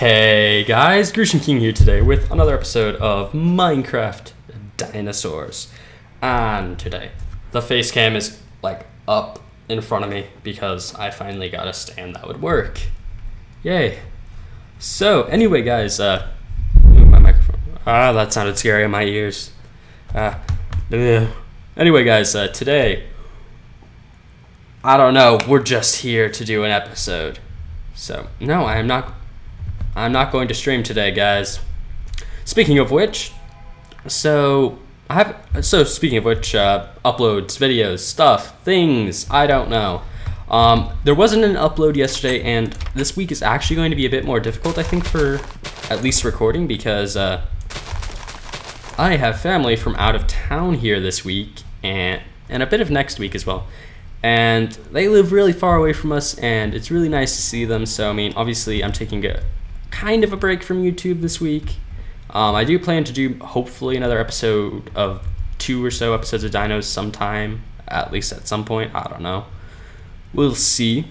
Hey guys, Grushin King here today with another episode of Minecraft Dinosaurs. And today, the face cam is like up in front of me because I finally got a stand that would work. Yay. So, anyway, guys, uh, my microphone. Ah, that sounded scary in my ears. Ah, ugh. Anyway, guys, uh, today, I don't know, we're just here to do an episode. So, no, I am not I'm not going to stream today, guys. Speaking of which, so I have so speaking of which, uh, uploads, videos, stuff, things. I don't know. Um, there wasn't an upload yesterday, and this week is actually going to be a bit more difficult, I think, for at least recording because uh, I have family from out of town here this week, and and a bit of next week as well. And they live really far away from us, and it's really nice to see them. So I mean, obviously, I'm taking a kind of a break from YouTube this week. Um, I do plan to do hopefully another episode of two or so episodes of Dinos sometime, at least at some point. I don't know. We'll see.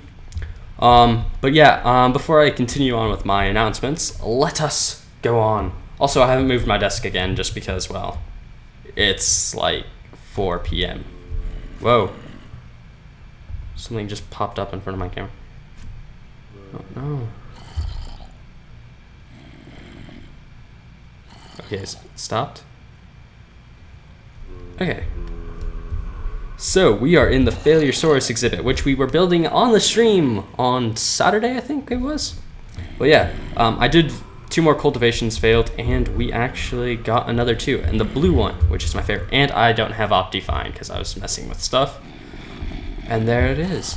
Um, but yeah, um, before I continue on with my announcements, let us go on. Also, I haven't moved my desk again just because, well, it's like 4 p.m. Whoa. Something just popped up in front of my camera. Oh no. Okay, it's stopped. Okay. So, we are in the Failuresaurus exhibit, which we were building on the stream on Saturday, I think it was. Well, yeah, um, I did two more cultivations failed, and we actually got another two, and the blue one, which is my favorite. And I don't have Optifine because I was messing with stuff. And there it is.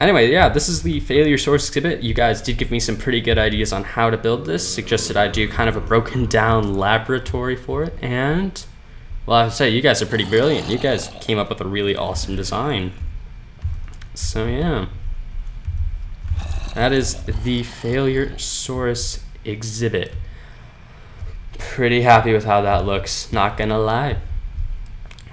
Anyway, yeah, this is the Failuresaurus exhibit. You guys did give me some pretty good ideas on how to build this. Suggested I do kind of a broken down laboratory for it. And, well, I have to say, you guys are pretty brilliant. You guys came up with a really awesome design. So, yeah. That is the Failuresaurus exhibit. Pretty happy with how that looks, not gonna lie.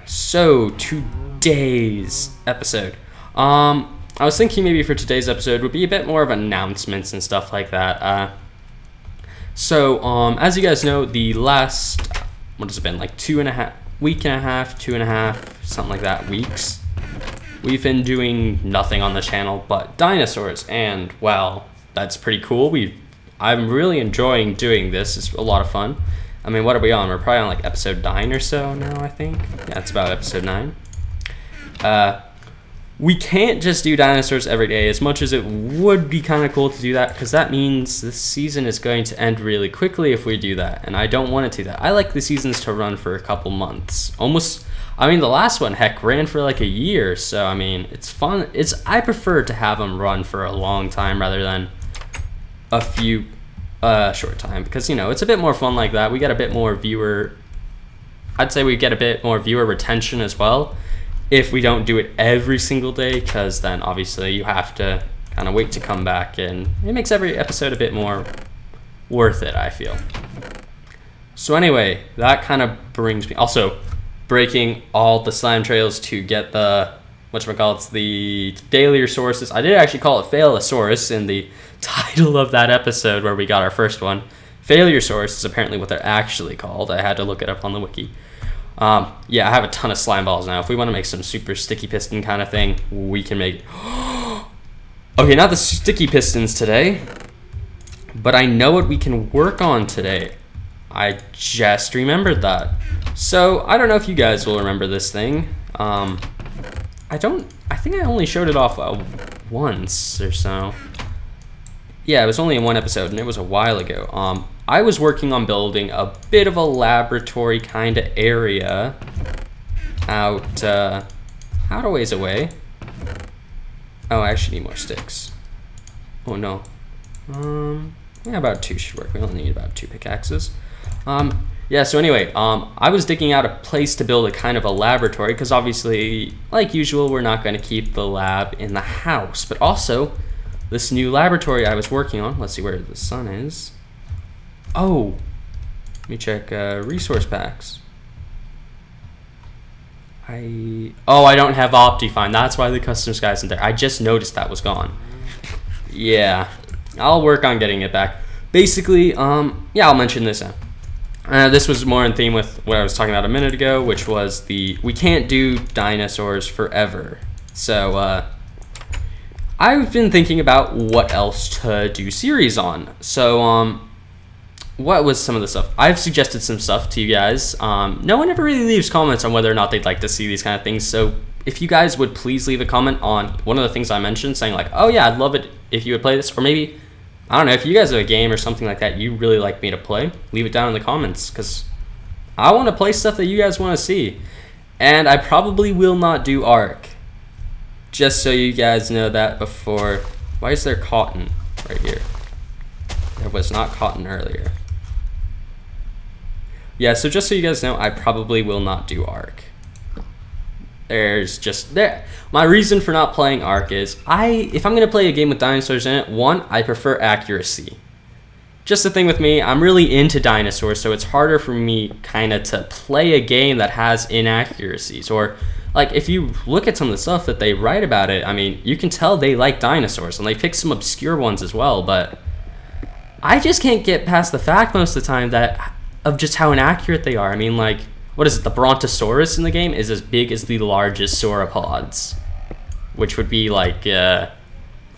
So, today's episode. Um, I was thinking maybe for today's episode would be a bit more of announcements and stuff like that. Uh, so, um, as you guys know, the last, what has it been, like two and a half, week and a half, two and a half, something like that, weeks, we've been doing nothing on the channel but dinosaurs, and, well, that's pretty cool. We, I'm really enjoying doing this. It's a lot of fun. I mean, what are we on? We're probably on like episode 9 or so now, I think. Yeah, about episode 9. Uh, we can't just do dinosaurs every day as much as it would be kind of cool to do that because that means the season is going to end really quickly if we do that and i don't want it to do that. I like the seasons to run for a couple months. Almost i mean the last one heck ran for like a year so i mean it's fun. It's i prefer to have them run for a long time rather than a few uh short time because you know it's a bit more fun like that. We get a bit more viewer i'd say we get a bit more viewer retention as well if we don't do it every single day, because then obviously you have to kind of wait to come back, and it makes every episode a bit more worth it, I feel. So anyway, that kind of brings me also breaking all the slime trails to get the whatchamacallits, the failuresauruses. I did actually call it Failosaurus in the title of that episode where we got our first one. Failuresaurus is apparently what they're actually called. I had to look it up on the wiki. Um, yeah, I have a ton of slime balls now. If we want to make some super sticky piston kind of thing, we can make... okay, not the sticky pistons today, but I know what we can work on today. I just remembered that. So, I don't know if you guys will remember this thing. Um, I don't... I think I only showed it off uh, once or so. Yeah, it was only in one episode, and it was a while ago. Um, I was working on building a bit of a laboratory kind of area out, uh, out a ways away. Oh, I actually need more sticks. Oh no. Um, yeah, about two should work. We only need about two pickaxes. Um, yeah, so anyway, um, I was digging out a place to build a kind of a laboratory because obviously, like usual, we're not going to keep the lab in the house. But also, this new laboratory I was working on, let's see where the sun is. Oh, let me check uh, resource packs. I oh I don't have Optifine. That's why the custom sky isn't there. I just noticed that was gone. Yeah, I'll work on getting it back. basically, um, yeah, I'll mention this. Uh, this was more in theme with what I was talking about a minute ago, which was the we can't do dinosaurs forever. So uh, I've been thinking about what else to do series on. So um, what was some of the stuff? I've suggested some stuff to you guys. Um, no one ever really leaves comments on whether or not they'd like to see these kind of things. So if you guys would please leave a comment on one of the things I mentioned, saying like, oh yeah, I'd love it if you would play this, or maybe I don't know, if you guys have a game or something like that you really like me to play, leave it down in the comments because I want to play stuff that you guys want to see. And I probably will not do Ark. Just so you guys know that before. Why is there cotton right here? There was not cotton earlier. Yeah, so just so you guys know, I probably will not do Ark. There's just there. My reason for not playing Ark is I if I'm gonna play a game with dinosaurs in it, one I prefer accuracy. Just the thing with me, I'm really into dinosaurs, so it's harder for me kind of to play a game that has inaccuracies or like if you look at some of the stuff that they write about it, I mean, you can tell they like dinosaurs and they pick some obscure ones as well, but I just can't get past the fact most of the time that of just how inaccurate they are. I mean, like what is it? The Brontosaurus in the game is as big as the largest sauropods, which would be like uh,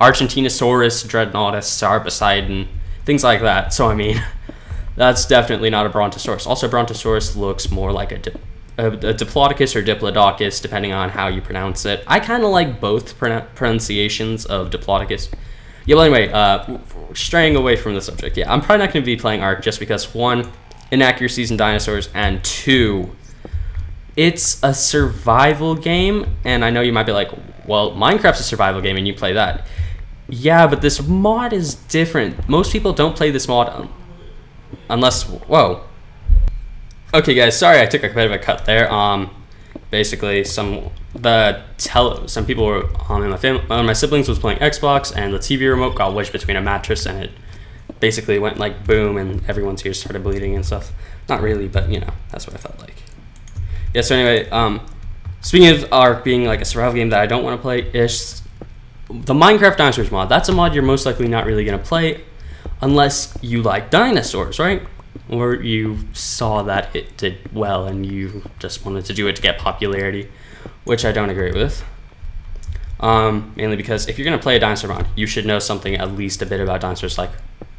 Argentinosaurus, Dreadnoughtus, Sauroposeidon, things like that. So I mean, that's definitely not a Brontosaurus. Also, Brontosaurus looks more like a, di- a, a Diplodocus or Diplodocus, depending on how you pronounce it. I kind of like both pronunciations of Diplodocus. Yeah, well, anyway, uh, straying away from the subject, yeah, I'm probably not going to be playing Ark just because, one, inaccuracies in dinosaurs, and two, it's a survival game. And I know you might be like, well, Minecraft's a survival game and you play that. Yeah, but this mod is different. Most people don't play this mod unless, whoa. Okay, guys, sorry I took a bit of a cut there. Um, basically, some the tele some people were um, in my family, one of my siblings was playing Xbox, and the TV remote got wedged between a mattress and it basically went like boom and everyone's ears started bleeding and stuff. Not really, but you know, that's what I felt like. Yeah, so anyway, um, speaking of Ark being like a survival game that I don't want to play, is the Minecraft Dinosaurs mod. That's a mod you're most likely not really going to play unless you like dinosaurs, right? Or you saw that it did well and you just wanted to do it to get popularity, which I don't agree with. Um, mainly because if you're going to play a dinosaur mod, you should know something at least a bit about dinosaurs, like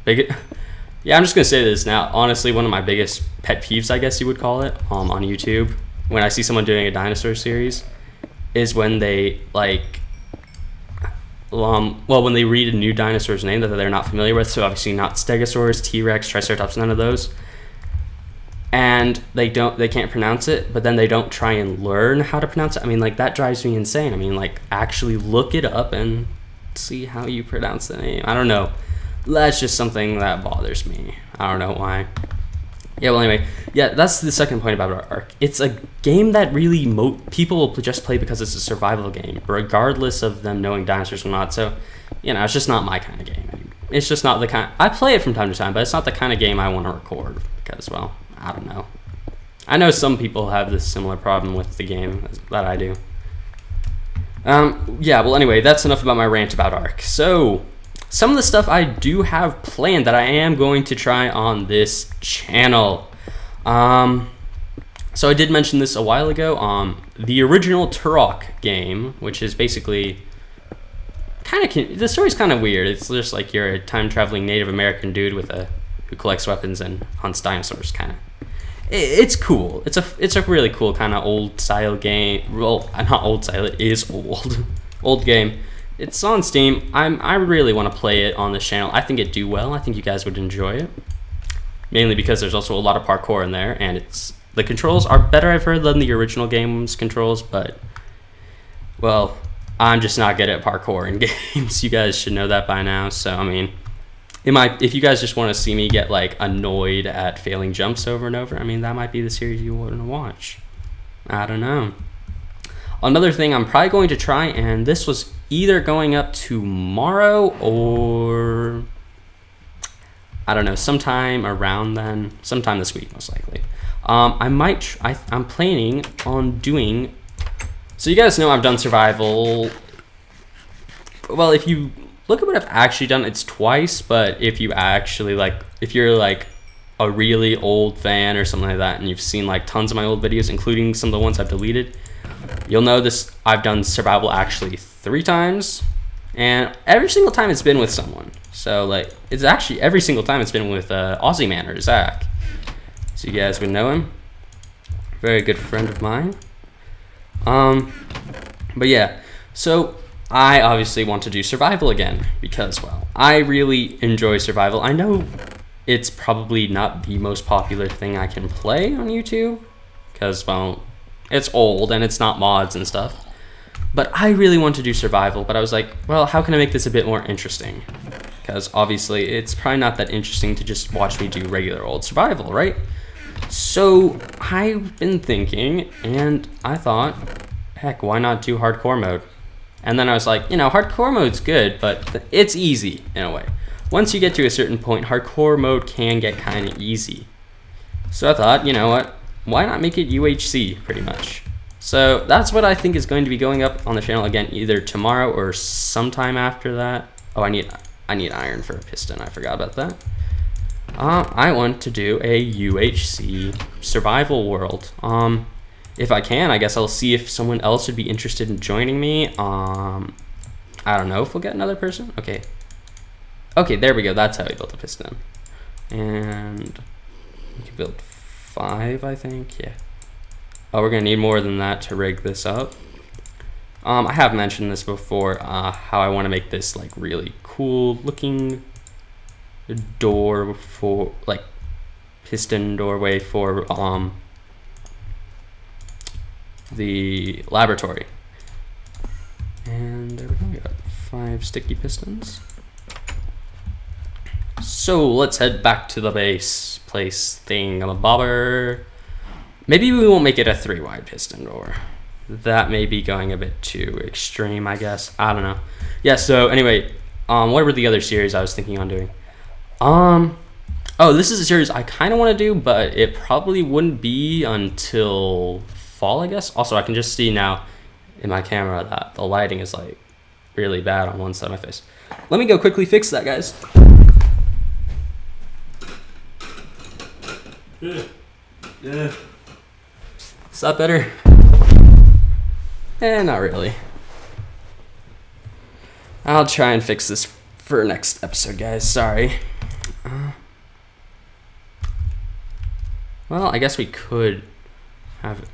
Big, yeah, I'm just gonna say this now. Honestly, one of my biggest pet peeves, I guess you would call it, um, on YouTube, when I see someone doing a dinosaur series, is when they like, um, well, when they read a new dinosaur's name that they're not familiar with. So obviously not Stegosaurus, T Rex, Triceratops, none of those. And they don't, they can't pronounce it, but then they don't try and learn how to pronounce it. I mean, like that drives me insane. I mean, like actually look it up and see how you pronounce the name. I don't know that's just something that bothers me. I don't know why. Yeah, well, anyway, yeah, that's the second point about Ark. It's a game that really mo- people will just play because it's a survival game, regardless of them knowing dinosaurs or not. So, you know, it's just not my kind of game. It's just not the kind. I play it from time to time, but it's not the kind of game I want to record because, well, I don't know. I know some people have this similar problem with the game that I do. Um, yeah, well, anyway, that's enough about my rant about Ark. So, some of the stuff I do have planned that I am going to try on this channel. Um, so I did mention this a while ago. Um, the original Turok game, which is basically kind of the story's kind of weird. It's just like you're a time traveling Native American dude with a who collects weapons and hunts dinosaurs. Kind of, it's cool. It's a it's a really cool kind of old style game. Well, not old style. It is old, old game. It's on Steam. I'm I really want to play it on this channel. I think it do well. I think you guys would enjoy it. Mainly because there's also a lot of parkour in there, and it's the controls are better I've heard than the original game's controls, but well, I'm just not good at parkour in games. You guys should know that by now. So I mean, it might if you guys just want to see me get like annoyed at failing jumps over and over. I mean, that might be the series you want to watch. I don't know. Another thing I'm probably going to try, and this was either going up tomorrow or I don't know, sometime around then, sometime this week most likely. Um, I might, I, I'm planning on doing. So you guys know I've done survival. Well, if you look at what I've actually done. It's twice, but if you actually like, if you're like a really old fan or something like that, and you've seen like tons of my old videos, including some of the ones I've deleted, you'll know this. I've done survival actually three times, and every single time it's been with someone. So like, it's actually every single time it's been with uh, Aussie Man or Zach. So you guys would know him. Very good friend of mine. Um, but yeah, so I obviously want to do survival again because, well, I really enjoy survival. I know it's probably not the most popular thing I can play on YouTube because, well, it's old and it's not mods and stuff. But I really want to do survival, but I was like, well, how can I make this a bit more interesting? Because obviously it's probably not that interesting to just watch me do regular old survival, right? So I've been thinking and I thought, heck, why not do hardcore mode? And then I was like, you know, hardcore mode's good, but it's easy in a way. Once you get to a certain point, hardcore mode can get kind of easy. So I thought, you know what, why not make it UHC pretty much? So that's what I think is going to be going up on the channel again, either tomorrow or sometime after that. Oh, I need I need iron for a piston. I forgot about that. Uh, I want to do a UHC survival world. Um, if I can, I guess I'll see if someone else would be interested in joining me. Um, I don't know if we'll get another person. Okay. Okay, there we go. That's how we built a piston. And we can build five, I think. Yeah. Oh, we're to need more than that to rig this up. Um, I have mentioned this before, uh, how I want to make this like really cool looking door for like piston doorway for um the laboratory. And there we go, we got five sticky pistons. So let's head back to the base place thing. I'm a bobber. Maybe we won't make it a three wide piston door. That may be going a bit too extreme, I guess. I don't know. Yeah, so anyway, um, what were the other series I was thinking on doing? Um, oh, this is a series I kind of want to do, but it probably wouldn't be until fall, I guess. Also, I can just see now in my camera that the lighting is like really bad on one side of my face. Let me go quickly fix that, guys. Yeah. Yeah. Is that better? Eh, not really. I'll try and fix this for next episode, guys. Sorry. Uh, well, I guess we could have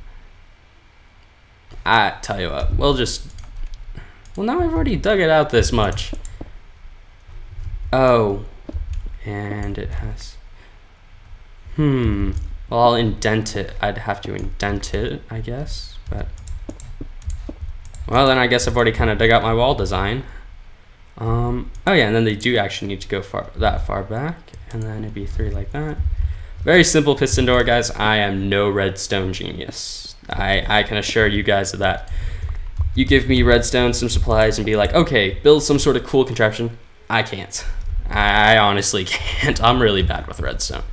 I tell you what, we'll just. Well, now I've already dug it out this much. Oh, and it has. Hmm. Well, I'll indent it. I'd have to indent it, I guess, but. Well, then I guess I've already kind of dug out my wall design. Um, oh yeah, and then they do actually need to go far that far back, and then it'd be three like that. Very simple piston door, guys. I am no redstone genius. I, I can assure you guys of that. You give me redstone, some supplies, and be like, okay, build some sort of cool contraption. I can't. I honestly can't. I'm really bad with redstone.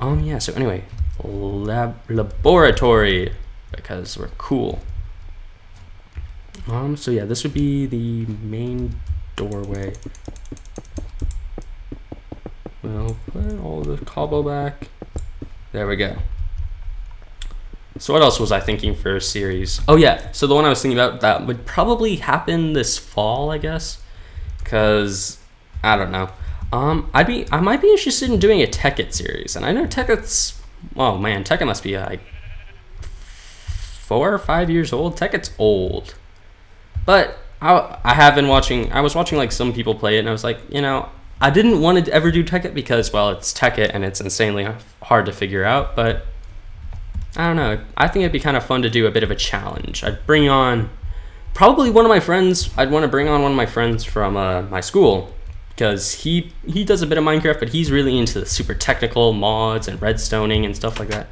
Um, yeah, so anyway, lab laboratory, because we're cool. Um, so yeah, this would be the main doorway. We'll put all the cobble back. There we go. So what else was I thinking for a series? Oh yeah, so the one I was thinking about that would probably happen this fall, I guess, because I don't know. Um, I'd be I might be interested in doing a Tekkit series, and I know Tekkit's oh man, Tekkit must be like four or five years old. Tekkit's old, but I I have been watching. I was watching like some people play it, and I was like, you know, I didn't want to ever do Tekkit because well, it's Tekkit and it's insanely hard to figure out, but I don't know. I think it'd be kind of fun to do a bit of a challenge. I'd bring on probably one of my friends. I'd want to bring on one of my friends from uh, my school because he he does a bit of Minecraft, but he's really into the super technical mods and redstoning and stuff like that.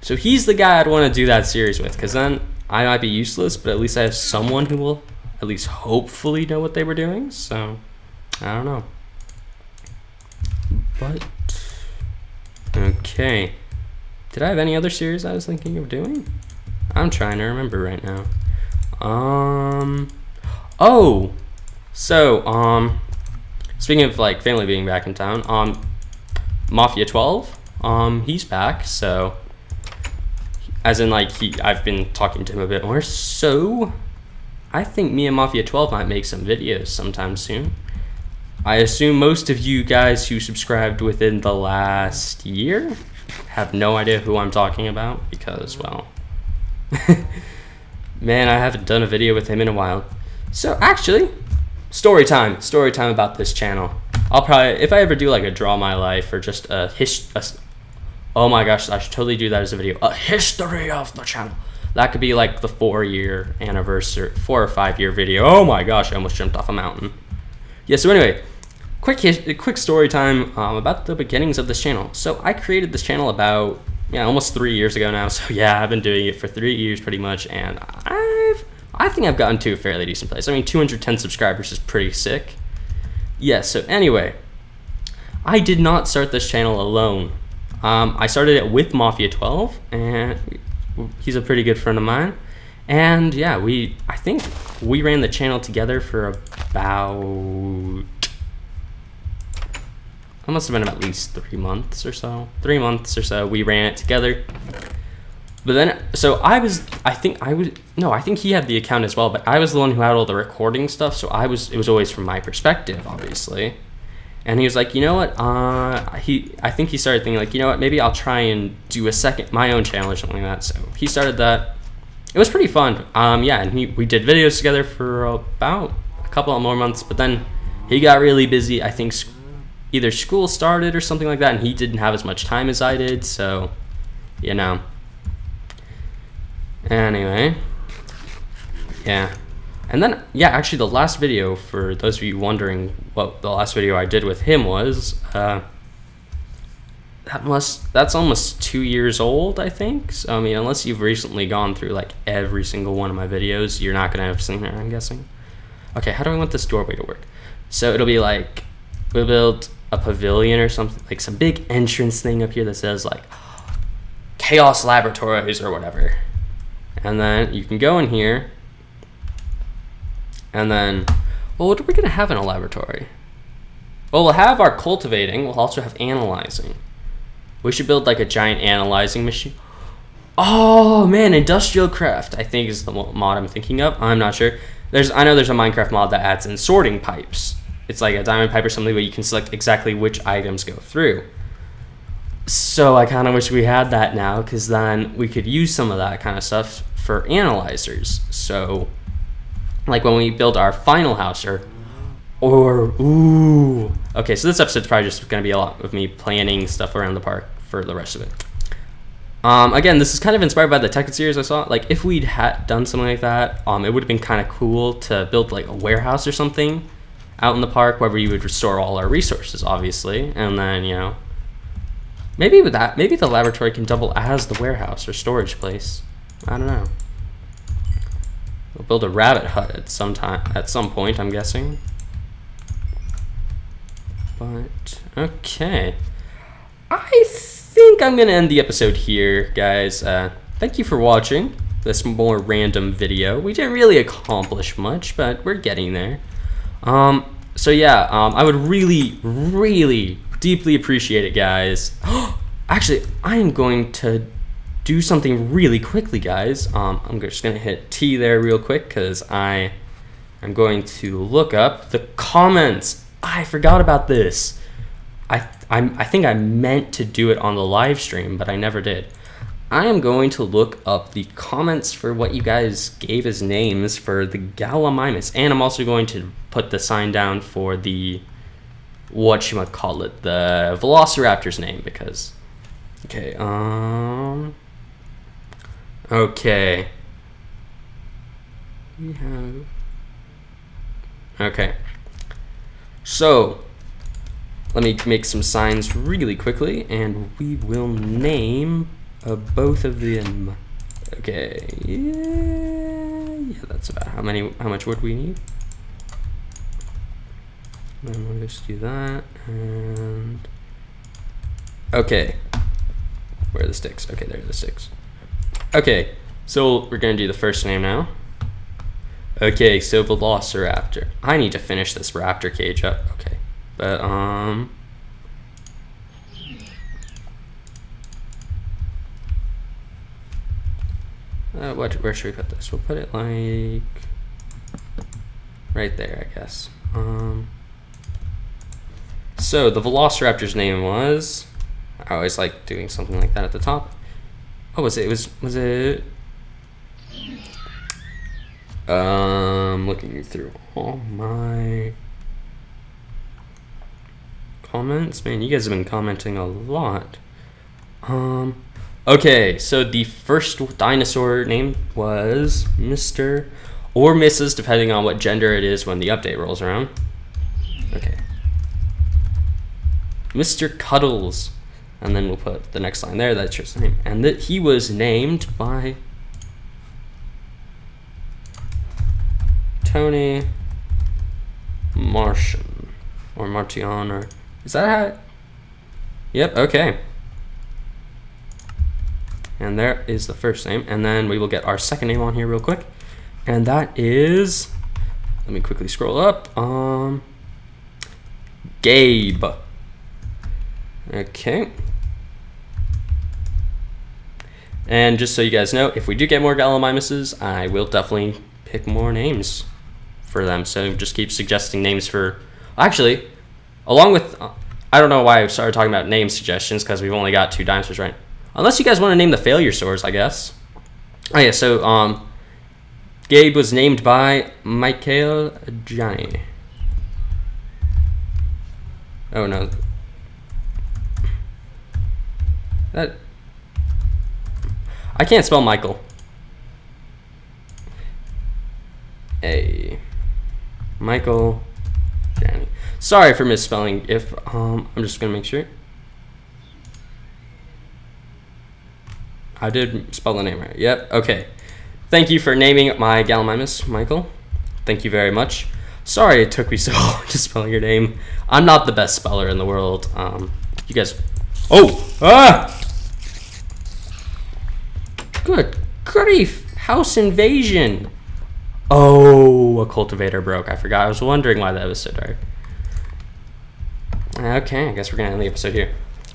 So he's the guy I'd want to do that series with because then I might be useless, but at least I have someone who will at least hopefully know what they were doing. So I don't know. But okay. Did I have any other series I was thinking of doing? I'm trying to remember right now. Um, oh, So, um, speaking of like family being back in town, um, Mafia 12, um, he's back. So, as in like he, I've been talking to him a bit more. So, I think me and Mafia 12 might make some videos sometime soon. I assume most of you guys who subscribed within the last year have no idea who I'm talking about because, well, man, I haven't done a video with him in a while. So, actually, story time. Story time about this channel. I'll probably, if I ever do like a draw my life or just a his, a, oh my gosh, I should totally do that as a video. A history of the channel. That could be like the four year anniversary, four or five year video. Oh my gosh, I almost jumped off a mountain. Yeah, so anyway, quick quick story time um, about the beginnings of this channel. So I created this channel about yeah almost three years ago now. So yeah, I've been doing it for three years pretty much, and I've I think I've gotten to a fairly decent place. I mean, 210 subscribers is pretty sick. Yeah. So anyway, I did not start this channel alone. Um, I started it with Mafia 12, and he's a pretty good friend of mine. And yeah, we I think we ran the channel together for about it must have been at least three months or so. Three months or so. We ran it together. But then, so I was, I think I was, no, I think he had the account as well, but I was the one who had all the recording stuff. So I was, it was always from my perspective, obviously. And he was like, you know what? Uh, he, I think he started thinking like, you know what? Maybe I'll try and do a second, my own channel or something like that. So he started that. It was pretty fun. Um, yeah, and he, we did videos together for about a couple more months, but then he got really busy. I think either school started or something like that, and he didn't have as much time as I did, so, you know. Anyway. Yeah. And then, yeah, actually, the last video, for those of you wondering what the last video I did with him was, uh, that must, that's almost two years old, I think. So, I mean, unless you've recently gone through, like, every single one of my videos, you're not going to have seen it, I'm guessing. Okay, how do I want this doorway to work? So, it'll be like, we'll build a pavilion or something, like some big entrance thing up here that says like Chaos Laboratories or whatever. And then you can go in here. And then, well, what are we going to have in a laboratory? Well, we'll have our cultivating. We'll also have analyzing. We should build like a giant analyzing machine. Oh man, industrial craft. I think is the mod I'm thinking of. I'm not sure. There's I know there's a Minecraft mod that adds in sorting pipes it's like a diamond pipe or something where you can select exactly which items go through. So I kind of wish we had that now because then we could use some of that kind of stuff for analyzers. So, like when we build our final house or, or, ooh. Okay, so this episode's probably just going to be a lot of me planning stuff around the park for the rest of it. Um, again, this is kind of inspired by the Tekkit series I saw. Like, if we'd had done something like that, um, it would have been kind of cool to build like a warehouse or something out in the park where we would restore all our resources, obviously, and then you know, maybe with that, maybe the laboratory can double as the warehouse or storage place. I don't know. We'll build a rabbit hut at some time, at some point, I'm guessing. But okay, I think I'm gonna end the episode here, guys. Uh, thank you for watching this more random video. We didn't really accomplish much, but we're getting there. Um, so yeah, um, I would really, really deeply appreciate it, guys. Actually, I am going to do something really quickly, guys. Um, I'm just gonna hit T there real quick because I am going to look up the comments. I forgot about this. I, I, I think I meant to do it on the live stream, but I never did. I am going to look up the comments for what you guys gave as names for the Gallimimus, and I'm also going to put the sign down for the what you might call it, the Velociraptor's name because. Okay. Um. Okay. We have. Okay. So, let me make some signs really quickly, and we will name uh, both of them. Okay, yeah, yeah, that's about how many, how much wood we need. Then we'll just do that, and okay, where are the sticks? Okay, there are the sticks. Okay, so we're gonna do the first name now. Okay, so Velociraptor. I need to finish this raptor cage up. Okay. But, um... Uh, what, where should we put this? We'll put it like... Right there, I guess. Um... So, the Velociraptor's name was... I always like doing something like that at the top. Oh, was it? it was was it? Um, looking through all my comments. Man, you guys have been commenting a lot. Um, okay, so the first dinosaur name was Mr. or Mrs., depending on what gender it is when the update rolls around. Okay. Mr. Cuddles. And then we'll put the next line there, that's your name. And that he was named by Tony Martian or Martian or is that how? It? Yep. Okay. And there is the first name, and then we will get our second name on here real quick, and that is. Let me quickly scroll up. Um. Gabe. Okay. And just so you guys know, if we do get more Gallimimuses, I will definitely pick more names for them. So just keep suggesting names for. Actually, along with. Uh, I don't know why I started talking about name suggestions because we've only got two dinosaurs, right? Unless you guys want to name the failuresauruses, I guess. Oh, yeah, so um, Gabe was named by Michael Johnny. Oh, no. That I can't spell Michael. A Michael Janney. Sorry for misspelling. If um, I'm just gonna make sure. I did spell the name right. Yep. Okay. Thank you for naming my Gallimimus, Michael. Thank you very much. Sorry it took me so long to spell your name. I'm not the best speller in the world. Um, you guys. Oh! Ah! Good grief! House invasion! Oh, a cultivator broke. I forgot. I was wondering why that was so dark. Okay, I guess we're gonna end the episode here.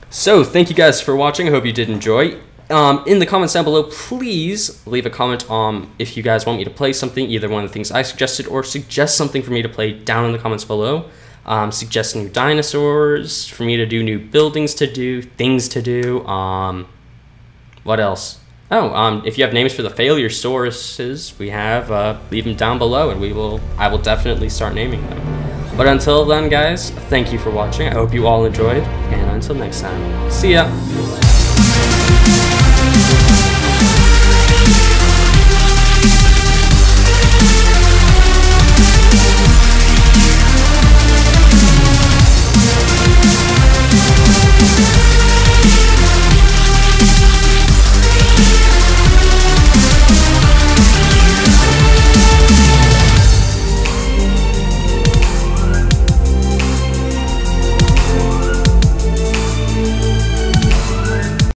So, thank you guys for watching. I hope you did enjoy. Um, in the comments down below, please leave a comment on if you guys want me to play something, either one of the things I suggested, or suggest something for me to play down in the comments below. Um, suggest new dinosaurs, for me to do new buildings to do, things to do. Um, what else? Oh, um, if you have names for the failuresauruses we have, uh, leave them down below and we will, I will definitely start naming them. But until then, guys, thank you for watching. I hope you all enjoyed, and until next time, see ya!